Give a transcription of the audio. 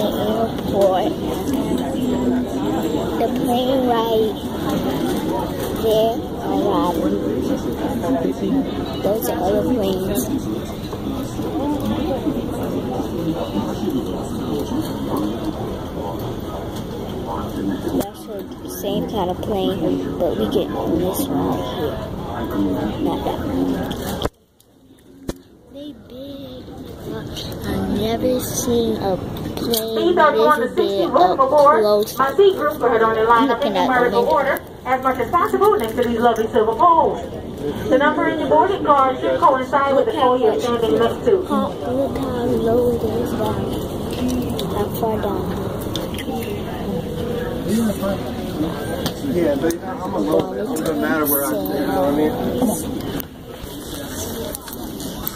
the airport. The plane right there arriving. Those are other planes. That's the same kind of plane, but we get on this one here. Not that I've never seen a plane big up close. My seat groups go ahead on the line at the numerical order as much as possible next to these lovely silver poles. The number in your boarding card should coincide with the pole you're standing next to. How, look how low it is down. How far down. Yeah, but I'm a little. It doesn't matter where I sit. You know what I mean?